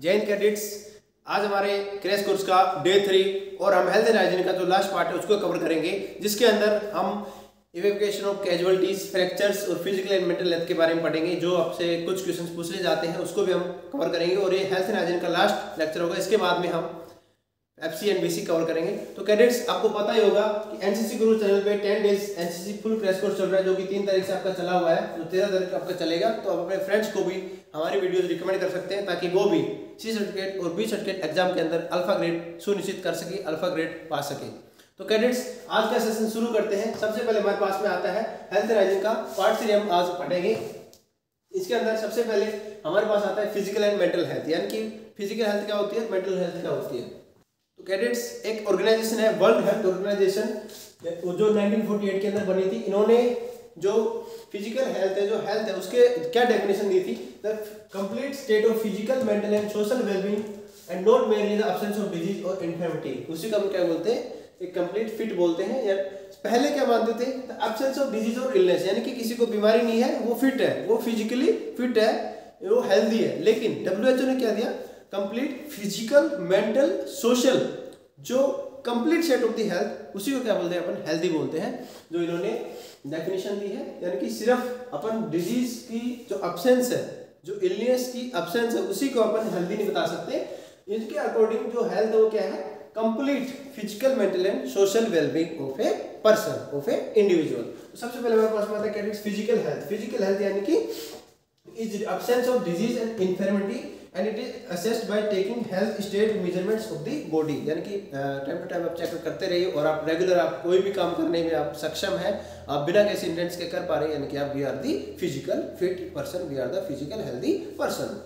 Hind cadets आज हमारे crash course का डे थ्री और हम हेल्थ एंड हाइजीन का जो लास्ट पार्ट है, उसको कवर करेंगे, जिसके अंदर हम इवेकुएशन ऑफ़ कैजुअलिटीज फ्रैक्चर्स और फ़िज़िकल एंड मेंटल हेल्थ के बारे में पढ़ेंगे, जो आपसे कुछ क्वेश्चन पूछ जाते हैं, उसको भी हम कवर करेंगे और ये हेल्थ एंड हाइजीन का लास्ट लेक्चर होगा, इसके बाद में हम F C and B C cover करेंगे। तो कैडेट्स आपको पता ही होगा कि एनसीसी गुरु चैनल पे ten days NCC full crash course चल रहा है, जो कि तीन तारीख से आपका चला हुआ है, जो तेरह तारीख आपका चलेगा तो आप अपने फ्रेंड्स को भी हमारी वीडियोस रिकमेंड कर सकते हैं, ताकि वो भी सी सर्टिफिकेट और बी सर्टिफिकेट एग्ज़ाम के अंदर अल्फ़ा ग्रेड सुनिश्चित कर सके अल्फ़ा ग्रेड पा सके। तो कैडेट्स आज का सेशन शुरू करते हैं। सबसे पहले हमारे पास में आता है हेल्थ राइजिंग का पार्ट थ्री हम आज पढ़ेंगे। इसके अंदर सबसे पहले हमारे पास आता है फ़िज़िकल एंड मेंटल हेल्थ यानी कि फ़िज़िकल हेल्थ क्या होती है मेंटल हेल्थ क्या होती है। तो कैडेट्स एक ऑर्गेनाइजेशन है वर्ल्ड हेल्थ ऑर्गेनाइजेशन जो 1948 के अंदर बनी थी, इन्होंने जो फ़िज़िकल हेल्थ है, जो हेल्थ है, उसके क्या डेफिनेशन दी थी? The complete state of physical mental and social wellbeing and not mainly the absence of disease और इन्फर्मिटी उसी को हम क्या बोलते हैं? एक कंप्लीट फिट बोलते हैं या पहले क्या मानते थे? एब्सेंस ऑफ़ डिज़ीज़ और इलनेस यानी कि किसी को बीमारी नहीं है, वो फिट है, वो फिजिकली फिट है, वो हेल्दी है। लेकिन डब्ल्यूएचओ ने क्या दिया? कंप्लीट फ़िज़िकल मेंटल सोशल जो complete set of the health उसी को क्या बोलते हैं? अपन हेल्दी बोलते हैं, जो इन्होंने डेफिनेशन दी है। यानी कि सिर्फ़ अपन डिज़ीज़ की जो अब्सेंस है जो इलनेस की एबसेंस है, उसी को अपन हेल्दी नहीं बता सकते। इनके अकॉर्डिंग जो हेल्थ वो क्या है? Complete physical mental and social wellbeing of a person of a individual सबसे पहले हमारे पास आता है फ़िज़िकल हेल्थ फ़िज़िकल हेल्थ यानी कि is absence of disease and infirmity and it is assessed by taking health state measurements of the body यानी कि time to time आप चेक करते रहिए और आप रेगुलर आप कोई भी काम करने में आप सक्षम है, आप बिना किसी इंडेंट्स के कर पा रहे हैं, यानी कि आप we are the physical fit person we are the physical healthy person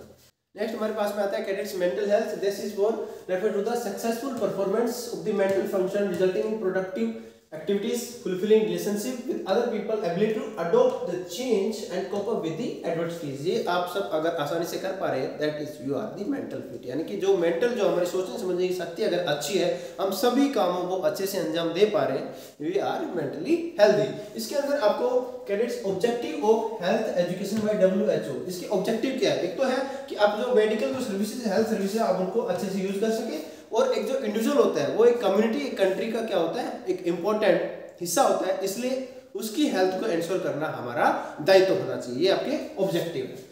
next हमारे पास में आता है cadets mental health this is for refer to the successful performance of the mental function resulting in productive activities, fulfilling relationship with other people, ability to adopt the change and cope up with the adversities ये आप सब अगर आसानी से कर पा रहे हैं, that is you are the mental fit. यानी कि जो mental जो हमारी सोचने समझने की शक्ति अगर अच्छी है, हम सभी कामों को अच्छे से अंजाम दे पा रहे हैं, we are mentally healthy. इसके अंदर आपको cadets objective of health education by WHO इसके ऑब्जेक्टिव क्या है? एक तो है कि आप जो मेडिकल जो सर्विसेज़ हेल्थ सर्विसेज़ आप उनको अच्छे से यूज़ कर सके और एक जो इंडिविजुअल होता है, वो एक कम्युनिटी एक कंट्री का क्या होता है? एक इंपॉर्टेंट हिस्सा होता है, इसलिए उसकी हेल्थ को इंश्योर करना हमारा दायित्व तो होना चाहिए, ये आपके ऑब्जेक्टिव है।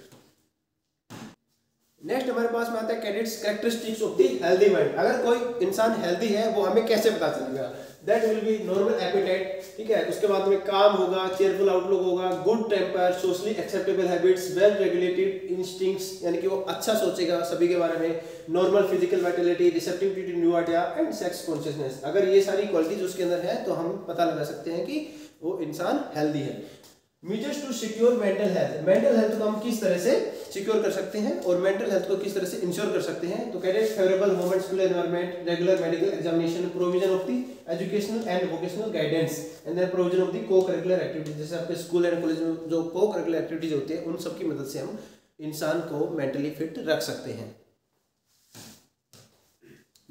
नेक्स्ट हमारे पास में आता है candidates characteristics of the healthy mind अगर कोई इंसान हेल्दी है, वो हमें कैसे पता चलेगा? That will be normal appetite ठीक है? उसके बाद में काम होगा चेयरफुल आउटलुक होगा good temper socially acceptable habits well regulated instincts यानी कि वो अच्छा सोचेगा सभी के बारे में normal physical vitality receptivity to new idea and sex consciousness अगर ये सारी क्वालिटीज उसके अंदर है तो हम पता लगा सकते हैं कि वो इंसान हेल्दी है। Measures to secure mental health mental health को हम किस तरह से सिक्योर कर सकते हैं और मेंटल हेल्थ को किस तरह से इंश्योर कर सकते हैं? तो हैं favourable moment school environment regular medical examination provision of the educational and vocational guidance and then provision of the cocurricular activities जैसे आपके स्कूल एंड कॉलेज में जो को करिकुलर एक्टिविटीज़ होती है, उन सबकी मदद से हम इंसान को मेंटली फिट रख सकते हैं।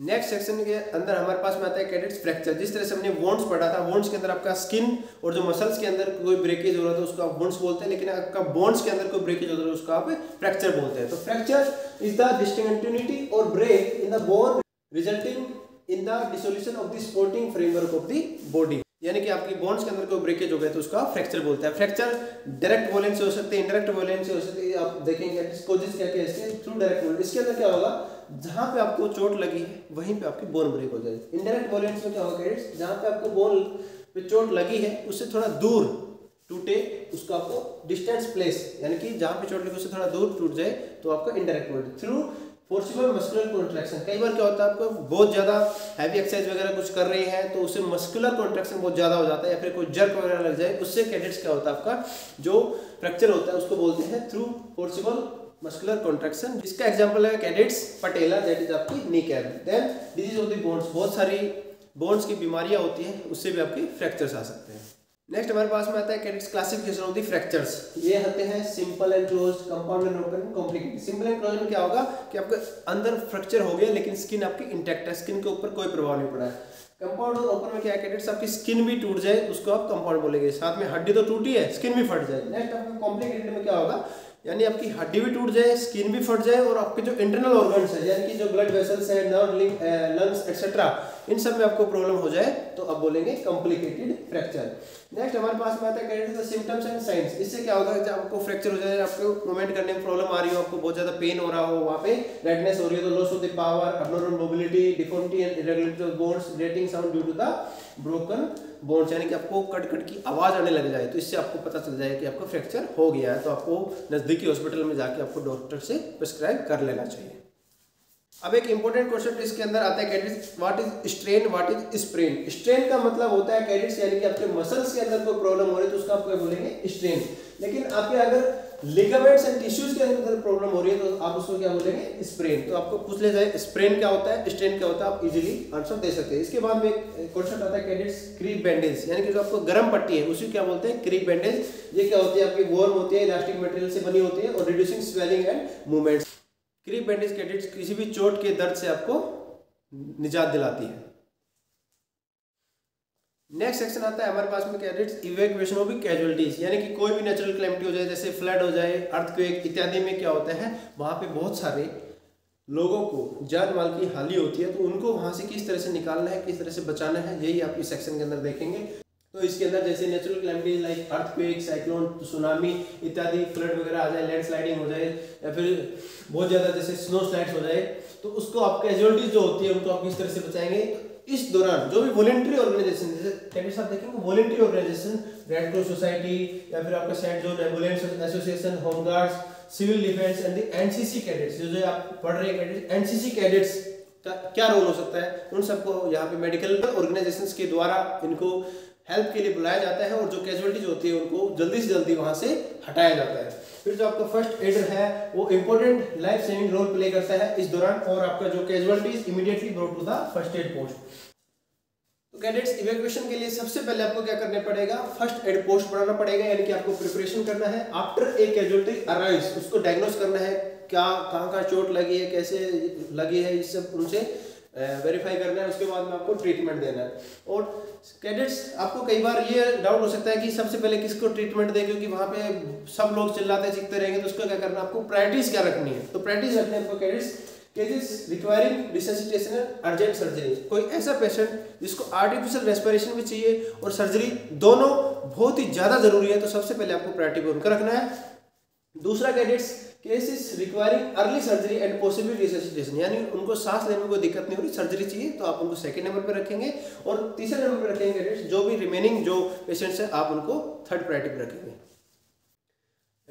नेक्स्ट सेक्शन के अंदर हमारे पास में आता है कैडेट्स फ्रैक्चर जिस तरह से हमने वोन्स पढ़ा था वोन्स के अंदर आपका स्किन और जो मसल्स के अंदर कोई ब्रेकेज हो रहा था, उसको आप वोन्स बोलते हैं, लेकिन आपका बोन्स के अंदर कोई ब्रेकेज हो रहा है उसको आप फ्रैक्चर बोलते हैं। तो फ्रैक्चर इज़ द डिस्टिंगिटी और break in the bone resulting in the dissolution of the supporting framework of the body यानी कि आपकी बोन्स के अंदर कोई ब्रेकेज हो गया तो उसका फ्रैक्चर बोलते हैं। फ्रैक्चर डायरेक्ट वोलेंस से हो सकते हैं इंडायरेक्ट वोलेंस से हो सकते हैं। आप देखेंगे कोजिस क्या क्या इसके थ्रू डायरेक्ट वोलेंस इसके अंदर क्या होगा? जहाँ पे आपको चोट लगी है, वहीं पे आपकी बोन ब्रेक हो जाएगी। इनडायरेक्ट वोलेंस में क्या होगा कैडेट्स जहाँ पे आपको बोन पे चोट लगी है, उससे थोड़ा दूर टूटे, उसका आपको डिस्टेंस प्लेस यानी कि जहाँ पे चोट लगी, उससे थोड़ा दूर टूट जाए तो आपका indirect violence through forcible muscular contraction कई बार क्या होता है, आपको बहुत ज़्यादा हैवी एक्सरसाइज वगैरह कुछ कर रहे हैं तो उससे मस्कुलर कॉन्ट्रैक्शन बहुत ज़्यादा हो जाता है या फिर कोई जर्क वगैरह लग जाए, उससे कैडेट्स क्या होता है आपका? जो फ्रैक्चर होता है, उसको बोलते हैं थ्रू फोर्सिबल मस्कुलर कॉन्ट्रैक्शन जिसका एग्ज़ाम्पल है कैडेट्स पटेला दैट इज़ आपकी knee cap then disease of the bones बहुत सारी बोन्स की बीमारियाँ होती हैं, उससे भी आपके फ्रैक्चर्स आ सकते हैं। नेक्स्ट हमारे पास में आता है cadets classification of the fractures ये होते हैं simple and close compound and open complicated simple and close में क्या होगा कि आपके अंदर फ्रैक्चर हो गया, लेकिन स्किन आपकी इंटैक्ट है. स्किन के ऊपर कोई प्रभाव नहीं पड़ा है. कंपाउंड और ओपन में क्या है कैडेट्स आपकी स्किन भी टूट जाए, उसको आप कंपाउंड बोलेंगे. साथ में हड्डी तो टूटी है स्किन भी फट जाए. नेक्स्ट आपका कॉम्प्लिकेटेड में क्या होगा यानी आपकी हड्डी भी टूट जाए, स्किन भी फट जाए और आपके जो इंटरनल ऑर्गन्स है, यानी कि जो ब्लड वेसल्स है नर्व लंग्स एक्सेट्रा इन सब में आपको प्रॉब्लम हो जाए तो अब बोलेंगे कॉम्प्लिकेटेड फ्रैक्चर नेक्स्ट हमारे पास में आता है सिम्टम्स एंड साइंस इससे क्या होता है, जब आपको फ्रैक्चर हो जाए, आपको मूवमेंट करने में प्रॉब्लम आ रही हो, आपको बहुत ज़्यादा पेन हो रहा हो, वहाँ पे रेडनेस हो रही है तो loss of the power abnormal mobility deformity and of bones grating sound due to the broken bones यानी कि आपको कट कट की आवाज़ आने लग जाए तो इससे आपको पता चल जाए कि आपका फ्रैक्चर हो गया है तो आपको नजदीकी हॉस्पिटल में जाके आपको डॉक्टर से प्रिस्क्राइब कर लेना चाहिए। अब एक इंपॉर्टेंट क्वेश्चन इसके अंदर आता है cadets what is strain what is sprain strain का मतलब होता है कैडिट्स यानी कि आपके मसल्स के अंदर कोई प्रॉब्लम हो रही है तो उसका आप क्या बोलेंगे? स्ट्रेन लेकिन आपके अगर लिगामेंट्स एंड टिश्यूज के अंदर प्रॉब्लम हो रही है तो आप उसको क्या बोलेंगे? स्प्रेन। तो आपको पूछ ले जाए, स्प्रेन क्या होता है, स्ट्रेन क्या होता है, आप इजीली आंसर दे सकते हैं। इसके बाद में एक क्वेश्चन आता है कैडिट्स क्रीप बैंडेज यानी कि जो आपको गर्म पट्टी है, उसी क्या बोलते हैं क्रीप बैंडेज ये क्या होती है, आपकी वॉर्म होती है इलास्टिक मटेरियल से बनी होती है और reducing swelling and movements crepe bandage cadets किसी भी चोट के दर्द से आपको निजात दिलाती है। नेक्स्ट सेक्शन आता है हमारे पास में क्या कैडेट्स इवैक्यूएशन ऑफ़ कैजुअलिटीज यानी कि कोई भी नेचुरल क्लेमिटी हो जाए, जैसे फ्लड हो जाए अर्थक्वेक इत्यादि में क्या होता है? वहाँ पे बहुत सारे लोगों को जान माल की हानि होती है तो उनको वहाँ से किस तरह से निकालना है, किस तरह से बचाना है, यही आप इस सेक्शन के अंदर देखेंगे। तो इसके अंदर जैसे natural calamities like earthquake cyclone tsunami इत्यादि फ्लड वगैरह आ जाए लैंड हो जाए, या फिर बहुत ज़्यादा जैसे स्नो स्लाइड्स हो जाए तो उसको आप कैजुअलिटीज जो होती है, उनको आप किस तरह से बचाएँगे? इस दौरान जो भी वॉलेंट्री ऑर्गेनाइजेशन जैसे साहब देखेंगे voluntary organisation red cross society या फिर आपका Saint John ambulance association home guards civil defence and NCC cadets जो जो आप पढ़ रहे हैं एनसीसी कैडेट्स का क्या रोल हो सकता है? उन सबको यहाँ पे मेडिकल ऑर्गेनाइजेशन के द्वारा इनको हेल्प के लिए बुलाया जाता है और जो कैजुअलिटीज होती है उनको जल्दी से जल्दी वहाँ से हटाया जाता है। फिर जो आपका फ़र्स्ट एडर है, वो important life saving role play करता है इस दौरान और आपका जो casualties immediately brought to the first aid post तो कैडेट्स इवैक्यूएशन के लिए सबसे पहले आपको क्या करना पड़ेगा? फ़र्स्ट एड पोस्ट बनाना पड़ेगा, यानी कि आपको प्रिपरेशन करना है। आफ्टर ए कैजुअलिटी अराइज उसको डायग्नोस करना है, क्या, कहाँ कहाँ चोट लगी है, कैसे लगी है, इस सब उनसे वेरीफाई करना है, उसके बाद में आपको ट्रीटमेंट देना है। और कैडेट्स आपको कई बार ये डाउट हो सकता है कि सबसे पहले किसको ट्रीटमेंट दें, क्योंकि वहाँ पे सब लोग चिल्लाते सीखते रहेंगे तो उसका क्या करना है, आपको प्रैक्टिस क्या रखनी है? तो प्रैक्टिस रखनी है आपको cadets cases requiring resuscitation urgent surgery कोई ऐसा पेशेंट जिसको आर्टिफिशियल रेस्पिरेशन भी चाहिए और सर्जरी दोनों बहुत ही ज़्यादा ज़रूरी है तो सबसे पहले आपको प्रायोरिटी पर उनका रखना है। दूसरा cadets cases requiring early surgery and possible resuscitation यानी उनको सांस लेने में कोई दिक्कत नहीं हो रही सर्जरी चाहिए तो आप उनको सेकंड नंबर पर रखेंगे और तीसरे नंबर पर रखेंगे कैडेट्स जो भी रिमेनिंग जो पेशेंट्स हैं, आप उनको थर्ड प्रायोरिटी पर रखेंगे।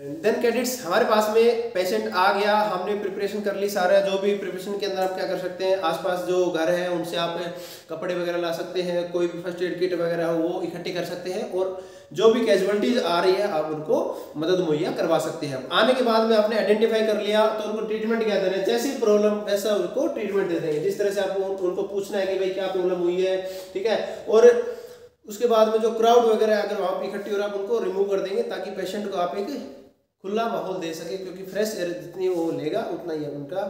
देन कैडेट्स हमारे पास में पेशेंट आ गया, हमने प्रिपरेशन कर ली सारा, जो भी प्रिपरेशन के अंदर आप क्या कर सकते हैं, आसपास जो घर है, उनसे आप कपड़े वगैरह ला सकते हैं, कोई भी फ़र्स्ट एड किट वगैरह हो, वो इकट्ठी कर सकते हैं, और जो भी कैजुअलिटीज आ रही है, आप उनको मदद मुहैया करवा सकते हैं। आने के बाद में आपने आइडेंटिफाई कर लिया तो उनको ट्रीटमेंट क्या देना है? जैसी प्रॉब्लम वैसा उनको ट्रीटमेंट दे देंगे। जिस तरह से आपको उनको पूछना है कि भाई क्या प्रॉब्लम हुई है, ठीक है? और उसके बाद में जो क्राउड वगैरह, अगर वहाँ पे इकट्ठी हो रहा है, आप उनको रिमूव कर देंगे, ताकि पेशेंट को आप एक खुला माहौल दे सके, क्योंकि फ्रेश एयर जितनी वो लेगा, उतना ही उनका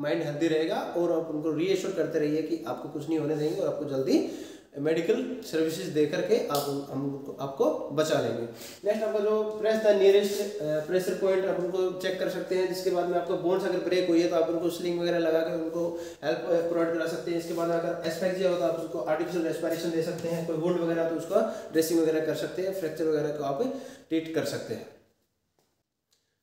माइंड हेल्दी रहेगा और आप उनको रीएश्योर करते रहिए कि आपको कुछ नहीं होने देंगे और आपको जल्दी मेडिकल सर्विसेज़ दे करके आप हम आपको बचा लेंगे। नेक्स्ट आपका जो press the nearest pressure point आप उनको चेक कर सकते हैं, जिसके बाद में आपको बोन्स अगर ब्रेक हुई है तो आप उनको स्लिंग वगैरह लगा के उनको हेल्प प्रोवाइड करा सकते हैं। इसके बाद अगर एस्पेक्जिया हो तो आप उसको आर्टिफिशियल रेस्पायरेशन दे सकते हैं। कोई वुंड वगैरह तो उसका ड्रेसिंग वगैरह कर सकते हैं फ्रैक्चर वगैरह को आप ट्रीट कर सकते हैं।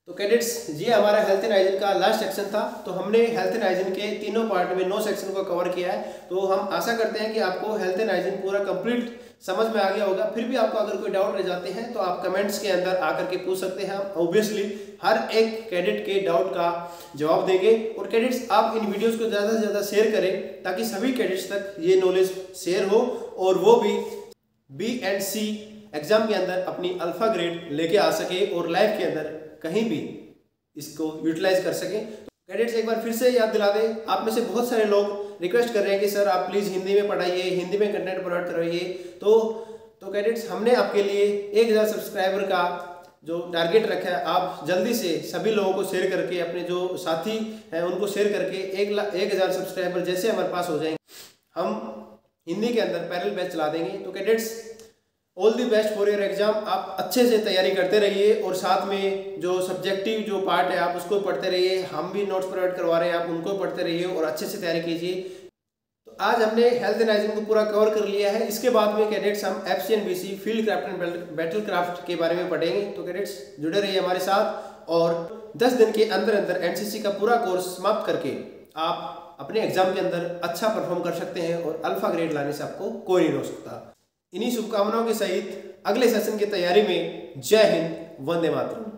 तो कैडेट्स ये हमारा हेल्थ एंड हाइजीन का लास्ट सेक्शन था। तो हमने हेल्थ एंड हाइजीन के तीनों पार्ट में नौ सेक्शन को कवर किया है। तो हम आशा करते हैं कि आपको हेल्थ एंड हाइजीन पूरा कंप्लीट समझ में आ गया होगा। फिर भी आपको अगर कोई डाउट रह जाते हैं तो आप कमेंट्स के अंदर आकर के पूछ सकते हैं। ऑब्वियसली हर एक कैडेट के डाउट का जवाब देंगे। और कैडेट्स आप इन वीडियोस को ज़्यादा से ज़्यादा शेयर करें, ताकि सभी कैडेट्स तक ये नॉलेज शेयर हो और वो भी बी एंड सी एग्ज़ाम के अंदर अपनी अल्फ़ा ग्रेड लेके आ सके और लाइफ के अंदर कहीं भी इसको यूटिलाइज कर सकें। तो कैडेट्स एक बार फिर से याद दिला दें। आप में से बहुत सारे लोग रिक्वेस्ट कर रहे हैं कि, सर, आप प्लीज़ हिंदी में पढ़ाइए, हिंदी में कंटेंट प्रोवाइड करवाइए तो तो कैडेट्स हमने आपके लिए एक हज़ार सब्सक्राइबर का जो टारगेट रखा है, आप जल्दी से सभी लोगों को शेयर करके, अपने जो साथी हैं, उनको शेयर करके एक एक हज़ार सब्सक्राइबर जैसे हमारे पास हो जाएँगे। हम हिंदी के अंदर पैरल बैच चला देंगे। तो cadets all the best for your exam आप अच्छे से तैयारी करते रहिए और साथ में जो सब्जेक्टिव जो पार्ट है, आप उसको पढ़ते रहिए। हम भी नोट्स प्रोवाइड करवा रहे हैं, आप उनको पढ़ते रहिए और अच्छे से तैयारी कीजिए। तो आज हमने हेल्थ एंड हाइजीन को पूरा कवर कर लिया है। इसके बाद में कैडेट्स हम F C N B C field craft and battle craft के बारे में पढ़ेंगे। तो कैडेट्स जुड़े रहिए हमारे साथ और 10 दिन के अंदर अंदर एनसीसी का पूरा कोर्स समाप्त करके आप अपने एग्ज़ाम के अंदर अच्छा परफॉर्म कर सकते हैं और अल्फ़ा ग्रेड लाने से आपको कोई नहीं रोक सकता। इन्हीं शुभकामनाओं के सहित अगले सेशन की तैयारी में जय हिंद वंदे मातरम।